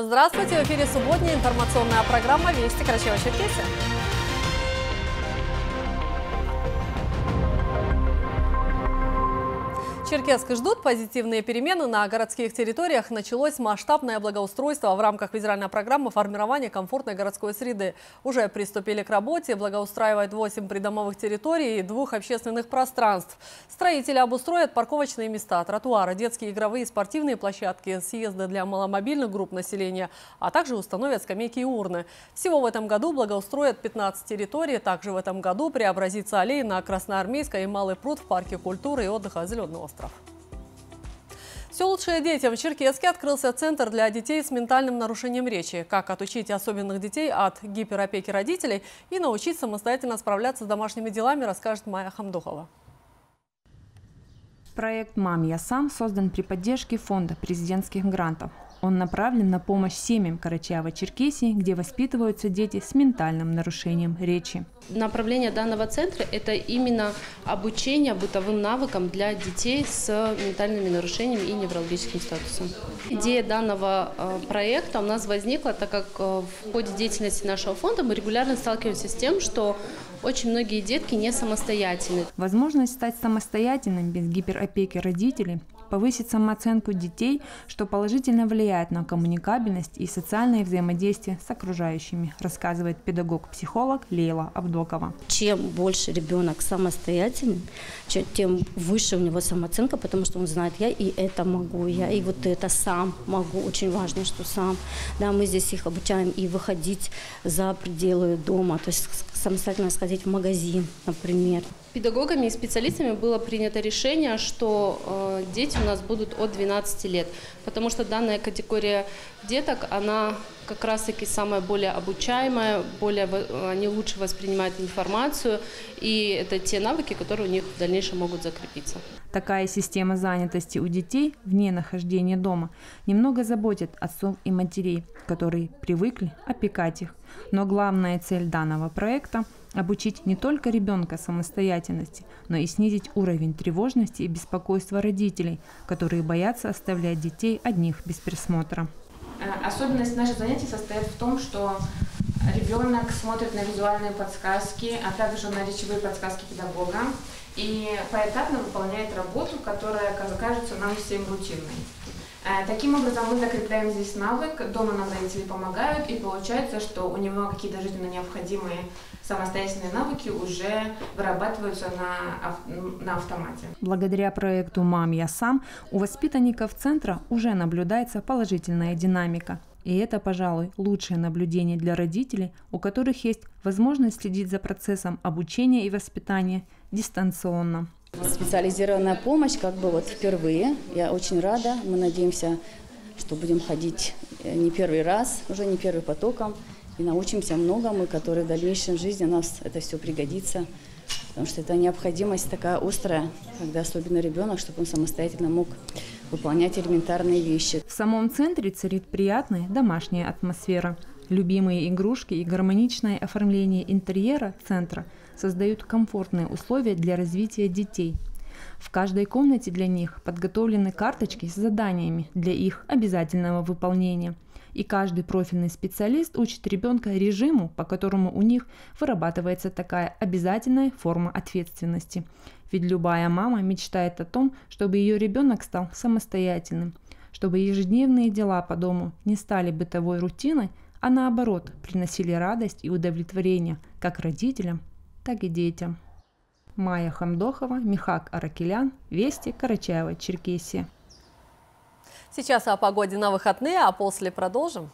Здравствуйте! В эфире субботняя информационная программа «Вести Карачева-Черкесия». Черкесск ждут позитивные перемены. На городских территориях началось масштабное благоустройство в рамках федеральной программы формирования комфортной городской среды. Уже приступили к работе, благоустраивают 8 придомовых территорий и двух общественных пространств. Строители обустроят парковочные места, тротуары, детские игровые и спортивные площадки, съезды для маломобильных групп населения, а также установят скамейки и урны. Всего в этом году благоустроят 15 территорий. Также в этом году преобразится аллея на Красноармейской и Малый пруд в парке культуры и отдыха «Зеленый остров» остров. Все лучшее детям. В Черкеске открылся центр для детей с ментальным нарушением речи. Как отучить особенных детей от гиперопеки родителей и научить самостоятельно справляться с домашними делами, расскажет Майя Хамдухова. Проект «Мам, я сам» создан при поддержке фонда президентских грантов. Он направлен на помощь семьям Карачаева-Черкесии, где воспитываются дети с ментальным нарушением речи. Направление данного центра – это именно обучение бытовым навыкам для детей с ментальными нарушениями и неврологическим статусом. Идея данного э, проекта у нас возникла, так как э, в ходе деятельности нашего фонда мы регулярно сталкиваемся с тем, что очень многие детки не самостоятельны. Возможность стать самостоятельным без гиперопеки родителей повысить самооценку детей, что положительно влияет на коммуникабельность и социальное взаимодействие с окружающими, рассказывает педагог-психолог Лейла Абдокова. Чем больше ребенок самостоятельный, тем выше у него самооценка, потому что он знает, я и это могу, я и вот это сам могу. Очень важно, что сам. Да, мы здесь их обучаем и выходить за пределы дома, то есть самостоятельно сходить в магазин, например. Педагогами и специалистами было принято решение, что э, дети у нас будут от 12 лет, потому что данная категория деток, она как раз-таки самая более обучаемая, более, они лучше воспринимают информацию, и это те навыки, которые у них в дальнейшем могут закрепиться. Такая система занятости у детей вне нахождения дома немного заботит отцов и матерей, которые привыкли опекать их. Но главная цель данного проекта – обучить не только ребенка самостоятельности, но и снизить уровень тревожности и беспокойства родителей, которые боятся оставлять детей одних без присмотра. Э, особенность наших занятий состоит в том, что ребенок смотрит на визуальные подсказки, а также на речевые подсказки педагога и поэтапно выполняет работу, которая кажется нам всем рутинной. Э, таким образом, мы закрепляем здесь навык, дома нам родители помогают, и получается, что у него какие-то жизненно необходимые самостоятельные навыки уже вырабатываются на, на автомате. Благодаря проекту «Мам, я сам» у воспитанников центра уже наблюдается положительная динамика. И это, пожалуй, лучшее наблюдение для родителей, у которых есть возможность следить за процессом обучения и воспитания дистанционно. Специализированная помощь как бы вот впервые. Я очень рада. Мы надеемся, что будем ходить э, не первый раз, уже не первый потоком. И научимся многому, которые в дальнейшем жизни нас это все пригодится. Потому что это необходимость такая острая, когда особенно ребенок, чтобы он самостоятельно мог выполнять элементарные вещи. В самом центре царит приятная домашняя атмосфера. Любимые игрушки и гармоничное оформление интерьера центра создают комфортные условия для развития детей. В каждой комнате для них подготовлены карточки с заданиями для их обязательного выполнения. И каждый профильный специалист учит ребенка режиму, по которому у них вырабатывается такая обязательная форма ответственности. Ведь любая мама мечтает о том, чтобы ее ребенок стал самостоятельным, чтобы ежедневные дела по дому не стали бытовой рутиной, а наоборот приносили радость и удовлетворение как родителям, так и детям. Майя Хамдохова, Михак Аракелян, Вести, Карачаева, Черкесия. Сейчас о погоде на выходные, а после продолжим.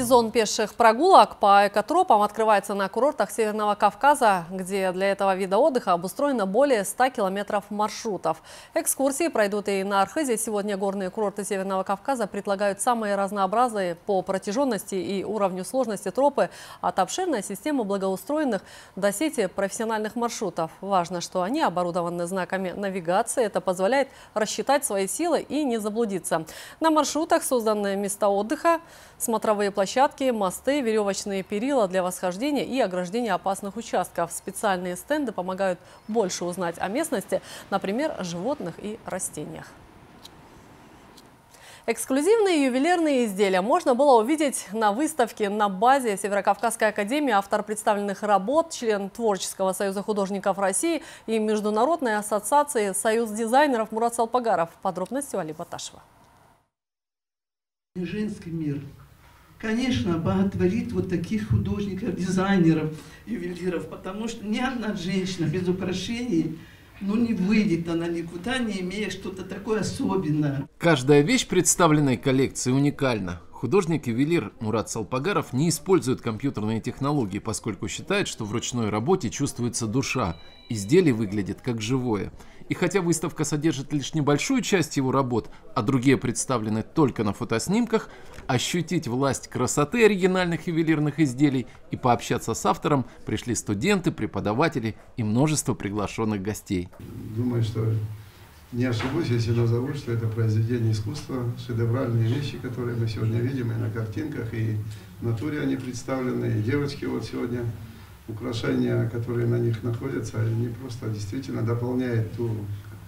Сезон пеших прогулок по экотропам открывается на курортах Северного Кавказа, где для этого вида отдыха обустроено более 100 километров маршрутов. Экскурсии пройдут и на Архизе. Сегодня горные курорты Северного Кавказа предлагают самые разнообразные по протяженности и уровню сложности тропы от обширной системы благоустроенных до сети профессиональных маршрутов. Важно, что они оборудованы знаками навигации. Это позволяет рассчитать свои силы и не заблудиться. На маршрутах созданы места отдыха, смотровые площадки площадки, мосты, веревочные перила для восхождения и ограждения опасных участков. Специальные стенды помогают больше узнать о местности, например, животных и растениях. Эксклюзивные ювелирные изделия можно было увидеть на выставке на базе Северокавказской академии. Автор представленных работ, член Творческого союза художников России и Международной ассоциации союз дизайнеров Мурат Салпагаров. Подробности у Али Баташева. Женский мир конечно, боготворит вот таких художников, дизайнеров, ювелиров, потому что ни одна женщина без украшений ну не выйдет она никуда, не имея что-то такое особенное. Каждая вещь представленной коллекции уникальна. Художник-ювелир Мурат Салпагаров не использует компьютерные технологии, поскольку считает, что в ручной работе чувствуется душа. Изделие выглядит как живое. И хотя выставка содержит лишь небольшую часть его работ, а другие представлены только на фотоснимках, ощутить власть красоты оригинальных ювелирных изделий и пообщаться с автором пришли студенты, преподаватели и множество приглашенных гостей. Думаю, что не ошибусь, если назову, что это произведение искусства, шедевральные вещи, которые мы сегодня видим и на картинках, и в натуре они представлены, и девочки вот сегодня украшения, которые на них находятся, они просто действительно дополняют ту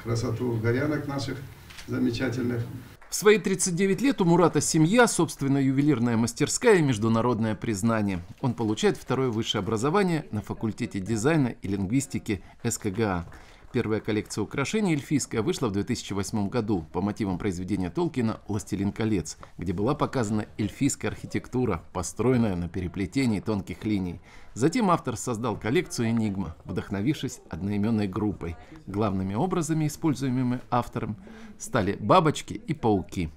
красоту горянок наших замечательных. В свои 39 лет у Мурата семья, собственная ювелирная мастерская и международное признание. Он получает второе высшее образование на факультете дизайна и лингвистики СКГА. Первая коллекция украшений эльфийская вышла в 2008 году по мотивам произведения Толкина «Властелин колец», где была показана эльфийская архитектура, построенная на переплетении тонких линий. Затем автор создал коллекцию «Энигма», вдохновившись одноименной группой. Главными образами, используемыми автором, стали бабочки и пауки.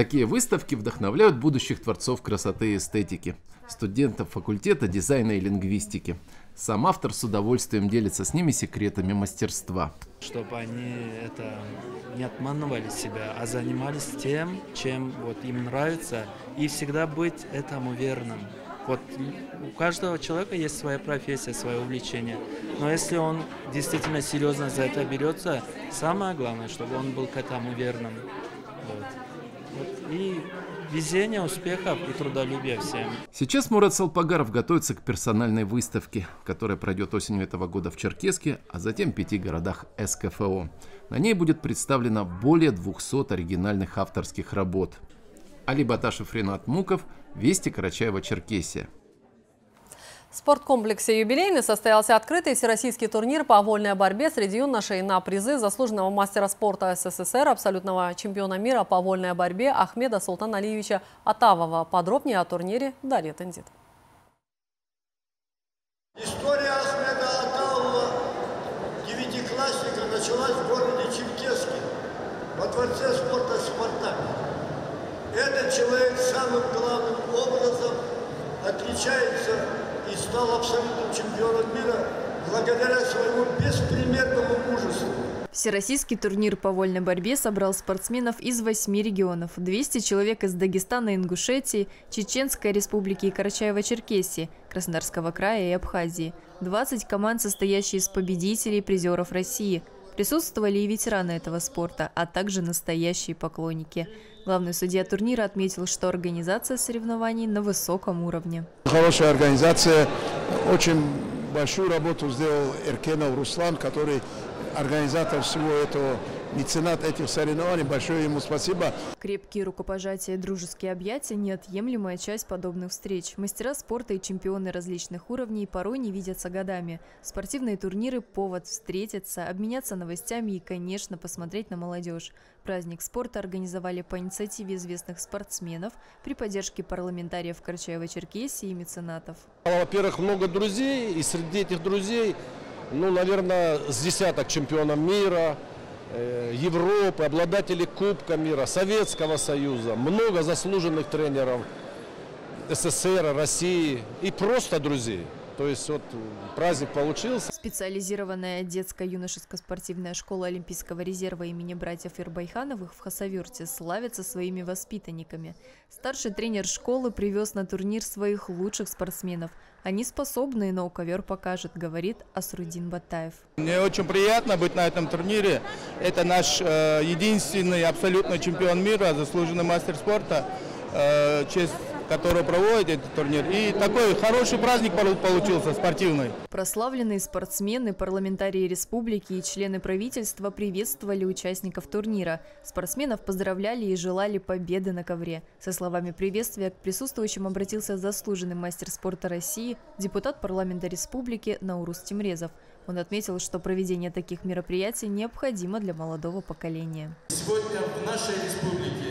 Такие выставки вдохновляют будущих творцов красоты и эстетики, студентов факультета дизайна и лингвистики. Сам автор с удовольствием делится с ними секретами мастерства. Чтобы они это не обманывали себя, а занимались тем, чем вот им нравится, и всегда быть этому верным. Вот у каждого человека есть своя профессия, свое увлечение. Но если он действительно серьезно за это берется, самое главное, чтобы он был к этому верным. Вот. И везения, успехов и трудолюбия всем. Сейчас Мурат Салпагаров готовится к персональной выставке, которая пройдет осенью этого года в Черкеске, а затем в пяти городах СКФО. На ней будет представлено более 200 оригинальных авторских работ. Али Баташев, Ренат Муков, Вести Карачаева-Черкесия. В спорткомплексе «Юбилейный» состоялся открытый всероссийский турнир по вольной борьбе среди юношей на призы заслуженного мастера спорта СССР, абсолютного чемпиона мира по вольной борьбе Ахмеда Султана Алиевича Атавова. Подробнее о турнире Дарья Тензит. История Ахмеда Атавова, девятиклассника, началась в городе Черкеске, во дворце спорта «Спартак». Этот человек самым главным образом отличается и стал абсолютным чемпионом мира благодаря своему беспримерному мужеству. Всероссийский турнир по вольной борьбе собрал спортсменов из восьми регионов. 200 человек из Дагестана, Ингушетии, Чеченской республики и Карачаева-Черкесии, Краснодарского края и Абхазии. 20 команд, состоящие из победителей и призеров России. Присутствовали и ветераны этого спорта, а также настоящие поклонники. Главный судья турнира отметил, что организация соревнований на высоком уровне. Хорошая организация. Очень большую работу сделал Эркенов Руслан, который организатор всего этого меценат этих соревнований. Большое ему спасибо. Крепкие рукопожатия и дружеские объятия – неотъемлемая часть подобных встреч. Мастера спорта и чемпионы различных уровней порой не видятся годами. Спортивные турниры – повод встретиться, обменяться новостями и, конечно, посмотреть на молодежь. Праздник спорта организовали по инициативе известных спортсменов при поддержке парламентариев Карачаева-Черкесии и меценатов. Во-первых, много друзей, и среди этих друзей, ну, наверное, с десяток чемпионов мира, Европы, обладатели Кубка мира, Советского Союза, много заслуженных тренеров СССР, России и просто друзей. То есть вот праздник получился. Специализированная детско-юношеско-спортивная школа Олимпийского резерва имени братьев Ирбайхановых в Хасавюрте славится своими воспитанниками. Старший тренер школы привез на турнир своих лучших спортсменов. Они способны, но ковер покажет, говорит Асрудин Батаев. Мне очень приятно быть на этом турнире. Это наш э, единственный абсолютно чемпион мира, заслуженный мастер спорта. Э, честь который проводит этот турнир. И такой хороший праздник получился, спортивный. Прославленные спортсмены, парламентарии республики и члены правительства приветствовали участников турнира. Спортсменов поздравляли и желали победы на ковре. Со словами приветствия к присутствующим обратился заслуженный мастер спорта России, депутат парламента республики Наурус Тимрезов. Он отметил, что проведение таких мероприятий необходимо для молодого поколения. Сегодня в нашей республике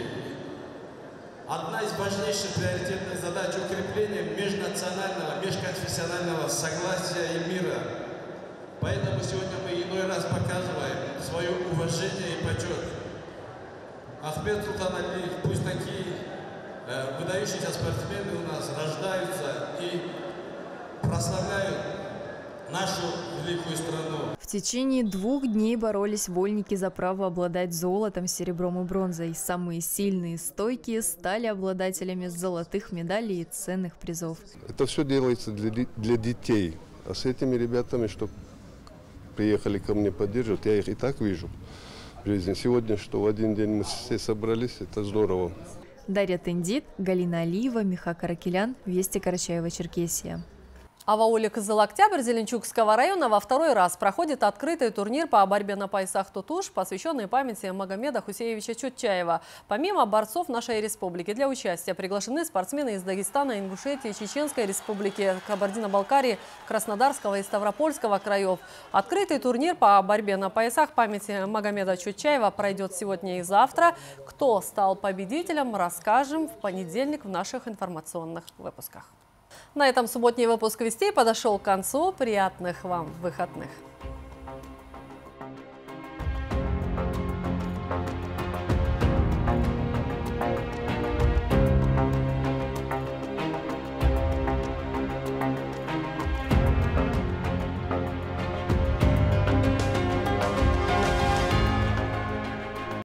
одна из важнейших приоритетных задач укрепления межнационального, межконфессионального согласия и мира. Поэтому сегодня мы иной раз показываем свое уважение и почет. Ахмед Султан Алиев, пусть такие э, выдающиеся спортсмены у нас рождаются и прославляют нашу великую страну. В течение двух дней боролись вольники за право обладать золотом, серебром и бронзой. Самые сильные и стойкие стали обладателями золотых медалей и ценных призов. Это все делается для, для детей. А с этими ребятами, что приехали ко мне поддерживать, я их и так вижу в жизни. Сегодня, что в один день мы все собрались, это здорово. Дарья Тендит, Галина Алиева, Миха Каракелян, Вести Карачаева-Черкесия. А в ауле Кызыл-Октябрь Зеленчукского района во второй раз проходит открытый турнир по борьбе на поясах Тутуш, посвященный памяти Магомеда Хусеевича Чутчаева. Помимо борцов нашей республики для участия приглашены спортсмены из Дагестана, Ингушетии, Чеченской республики, Кабардино-Балкарии, Краснодарского и Ставропольского краев. Открытый турнир по борьбе на поясах памяти Магомеда Чутчаева пройдет сегодня и завтра. Кто стал победителем, расскажем в понедельник в наших информационных выпусках. На этом субботний выпуск «Вестей» подошел к концу. Приятных вам выходных!